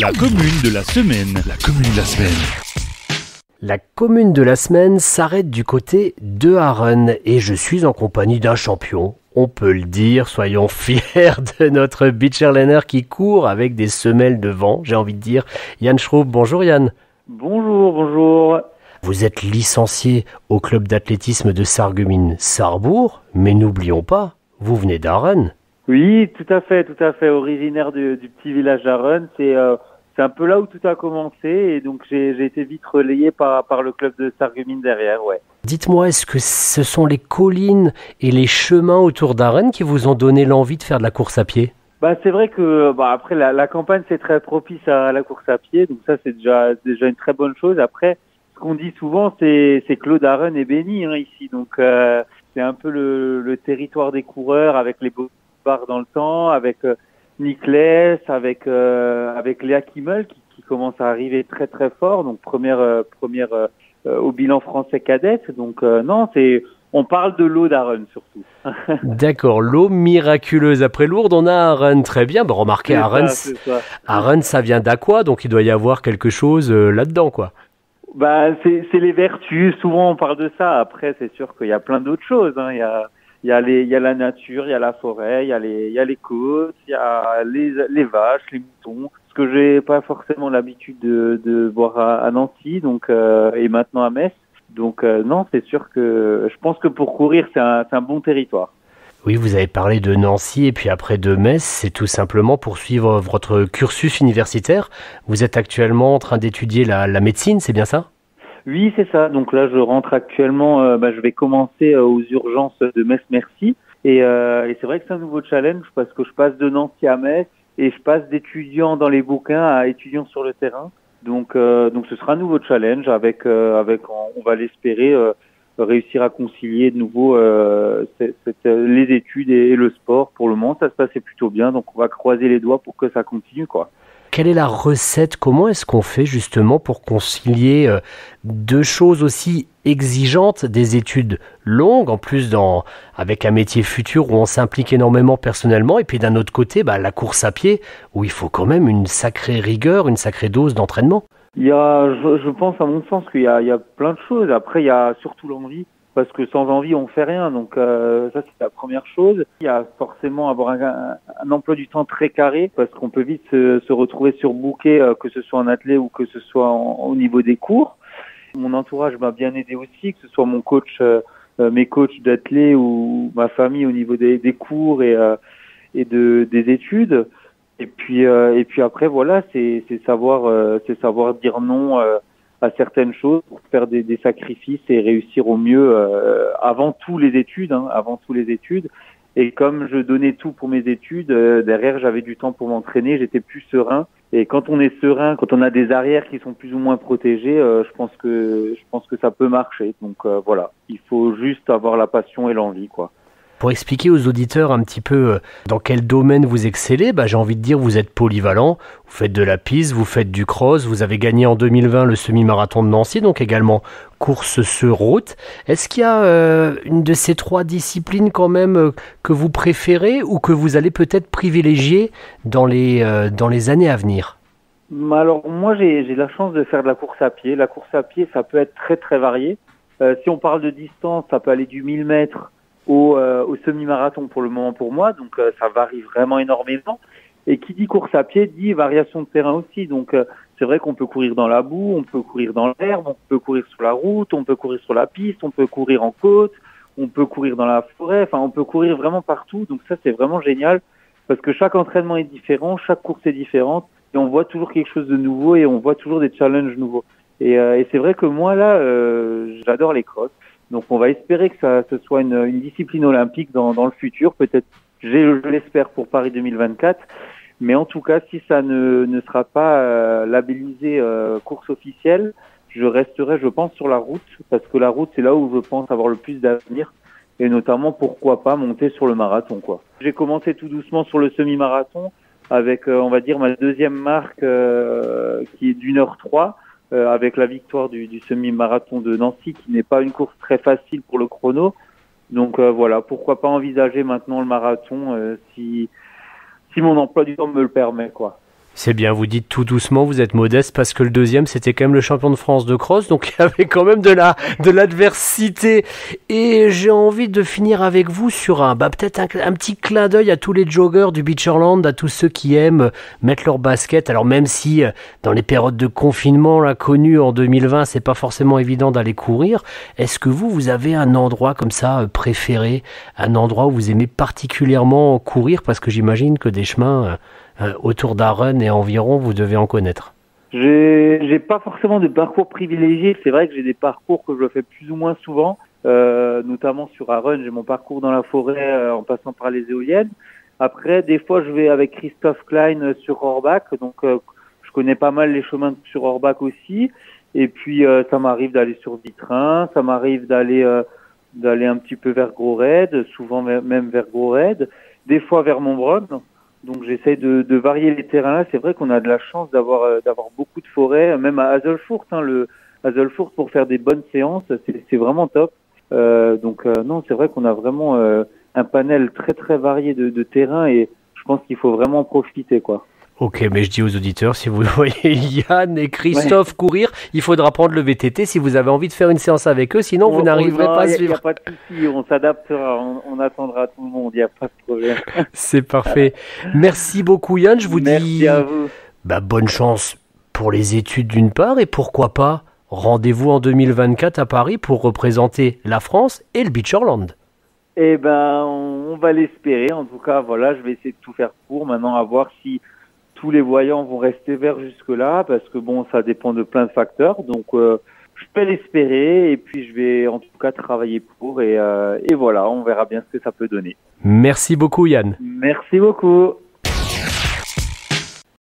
La commune de la semaine. La commune de la semaine. La commune de la semaine s'arrête du côté de Haren et je suis en compagnie d'un champion. On peut le dire, soyons fiers de notre beacherlaner qui court avec des semelles de vent, j'ai envie de dire. Yann Schraub, bonjour Yann. Bonjour, bonjour. Vous êtes licencié au club d'athlétisme de Sarreguemines-Sarrebourg, mais n'oublions pas, vous venez d'Aren. Oui, tout à fait, tout à fait. Originaire du, du petit village c'est euh, c'est un peu là où tout a commencé et donc j'ai été vite relayé par, par le club de Sarreguemines derrière, ouais. Dites-moi, est-ce que ce sont les collines et les chemins autour d'Aren qui vous ont donné l'envie de faire de la course à pied? Bah, c'est vrai que bah, après la, la campagne c'est très propice à la course à pied, donc ça c'est déjà déjà une très bonne chose. Après, ce qu'on dit souvent c'est c'est que l'eau d'Aren est bénie hein, ici, donc euh, c'est un peu le, le territoire des coureurs avec les beaux dans le temps, avec euh, Nikles, avec euh, avec Léa Kimmel qui, qui, commence à arriver très très fort, donc première euh, première au bilan français cadette. Donc non, c'est on parle de l'eau d'Aren surtout. D'accord, l'eau miraculeuse. Après Lourdes, on a Aren, très bien. Bon, remarquez, Aren, ça, ça. ça vient d'Aqua, donc il doit y avoir quelque chose là-dedans, quoi. Bah, c'est les vertus. Souvent, on parle de ça. Après, c'est sûr qu'il y a plein d'autres choses. Hein. Il y a il y a les, il y a la nature, il y a la forêt, il y a les, il y a les côtes, il y a les, vaches, les moutons. Ce que j'ai pas forcément l'habitude de, voir à, à Nancy, donc euh, et maintenant à Metz. Donc euh, non, c'est sûr que je pense que pour courir, c'est un, un bon territoire. Oui, vous avez parlé de Nancy et puis après de Metz, c'est tout simplement pour suivre votre cursus universitaire. Vous êtes actuellement en train d'étudier la, la médecine, c'est bien ça? Oui, c'est ça. Donc là, je rentre actuellement. Euh, bah, je vais commencer euh, aux urgences de Metz Merci. Et, euh, c'est vrai que c'est un nouveau challenge parce que je passe de Nancy à Metz et je passe d'étudiants dans les bouquins à étudiants sur le terrain. Donc, euh, donc ce sera un nouveau challenge avec, avec on va l'espérer, réussir à concilier de nouveau cette, cette, les études et, et, le sport. Pour le moment, ça se passait plutôt bien. Donc, on va croiser les doigts pour que ça continue, quoi. Quelle est la recette? Comment est-ce qu'on fait justement pour concilier euh, deux choses aussi exigeantes, des études longues, en plus dans, avec un métier futur où on s'implique énormément personnellement, et puis d'un autre côté, bah, la course à pied, où il faut quand même une sacrée rigueur, une sacrée dose d'entraînement? Il y je, pense à mon sens qu'il y a plein de choses. Après, il y a surtout l'envie parce que sans envie on fait rien. Donc euh, ça c'est la première chose. Il y a forcément avoir un, emploi du temps très carré parce qu'on peut vite se, se retrouver surbooké, euh, que ce soit en athlète ou que ce soit en, au niveau des cours. Mon entourage m'a bien aidé aussi, que ce soit mon coach, euh, euh mes coachs d'athlète ou ma famille au niveau des, des cours et, euh, et de, des études. Et puis et puis après voilà, c'est savoir c'est savoir dire non à certaines choses pour faire des, sacrifices et réussir au mieux euh, avant tout les études, hein, avant tout les études. Et comme je donnais tout pour mes études, euh, derrière j'avais du temps pour m'entraîner, j'étais plus serein. Et quand on est serein, quand on a des arrières qui sont plus ou moins protégées, euh, je pense que je pense que ça peut marcher. Donc euh, voilà, il faut juste avoir la passion et l'envie, quoi. Pour expliquer aux auditeurs un petit peu euh, dans quel domaine vous excellez, bah, j'ai envie de dire vous êtes polyvalent, vous faites de la piste, vous faites du cross, vous avez gagné en 2020 le semi-marathon de Nancy, donc également course sur route. Est-ce qu'il y a euh, une de ces trois disciplines quand même euh, que vous préférez ou que vous allez peut-être privilégier dans les, dans les années à venir? Alors moi j'ai la chance de faire de la course à pied. La course à pied ça peut être très très varié. Si on parle de distance, ça peut aller du 1000 mètres au, euh, au semi-marathon pour le moment pour moi, donc euh, ça varie vraiment énormément. Et qui dit course à pied dit variation de terrain aussi. Donc euh, c'est vrai qu'on peut courir dans la boue, on peut courir dans l'herbe, on peut courir sur la route, on peut courir sur la piste, on peut courir en côte, on peut courir dans la forêt, enfin on peut courir vraiment partout. Donc ça c'est vraiment génial parce que chaque entraînement est différent, chaque course est différente et on voit toujours quelque chose de nouveau et on voit toujours des challenges nouveaux. Et, c'est vrai que moi là, j'adore les crosses. Donc on va espérer que ça ce soit une, discipline olympique dans, le futur, peut-être, je l'espère pour Paris 2024. Mais en tout cas, si ça ne, sera pas euh, labellisé euh, course officielle, je resterai, je pense, sur la route, parce que la route, c'est là où je pense avoir le plus d'avenir, et notamment, pourquoi pas, monter sur le marathon. quoi. J'ai commencé tout doucement sur le semi-marathon, avec, euh, on va dire, ma deuxième marque, qui est d'une heure trois, euh, avec la victoire du, semi-marathon de Nancy, qui n'est pas une course très facile pour le chrono. Donc euh, voilà, pourquoi pas envisager maintenant le marathon euh, si, si mon emploi du temps me le permet, quoi. C'est bien, vous dites tout doucement, vous êtes modeste parce que le deuxième c'était quand même le champion de France de cross, donc il y avait quand même de la de l'adversité. Et j'ai envie de finir avec vous sur un bah peut-être un, petit clin d'œil à tous les joggers du Beacherland, à tous ceux qui aiment mettre leur basket. Alors même si euh, dans les périodes de confinement là connues en 2020, c'est pas forcément évident d'aller courir, est-ce que vous vous avez un endroit comme ça euh, préféré, un endroit où vous aimez particulièrement courir? Parce que j'imagine que des chemins euh, euh, autour d'Arun et environ, vous devez en connaître. J'ai pas forcément de parcours privilégiés. C'est vrai que j'ai des parcours que je fais plus ou moins souvent, euh, notamment sur Arun. J'ai mon parcours dans la forêt euh, en passant par les éoliennes. Après, des fois, je vais avec Christophe Klein sur Orbach, donc je connais pas mal les chemins sur Orbach aussi. Et puis, ça m'arrive d'aller sur Vitrin, ça m'arrive d'aller d'aller un petit peu vers Gros souvent même vers Gros des fois vers Montbronn. Donc j'essaie de, varier les terrains. C'est vrai qu'on a de la chance d'avoir euh, beaucoup de forêts, même à Hazelfurt. Hein, le pour faire des bonnes séances, c'est vraiment top. Euh, donc euh, non, c'est vrai qu'on a vraiment un panel très très varié de, de terrains et je pense qu'il faut vraiment en profiter quoi. Ok, mais je dis aux auditeurs, si vous voyez Yann et Christophe courir, il faudra prendre le VTT si vous avez envie de faire une séance avec eux, sinon vous n'arriverez pas à suivre. Il n'y a pas de souci, on s'adaptera, on, attendra tout le monde, il n'y a pas de problème. C'est parfait. Merci beaucoup Yann, je vous dis à vous. Bah, bonne chance pour les études d'une part et pourquoi pas rendez-vous en 2024 à Paris pour représenter la France et le Beacherland. Eh ben, on va l'espérer. En tout cas, voilà, je vais essayer de tout faire pour. Maintenant, à voir si tous les voyants vont rester verts jusque-là parce que bon, ça dépend de plein de facteurs. Donc, euh, je peux l'espérer et puis je vais en tout cas travailler pour et, euh, et voilà, on verra bien ce que ça peut donner. Merci beaucoup Yann. Merci beaucoup.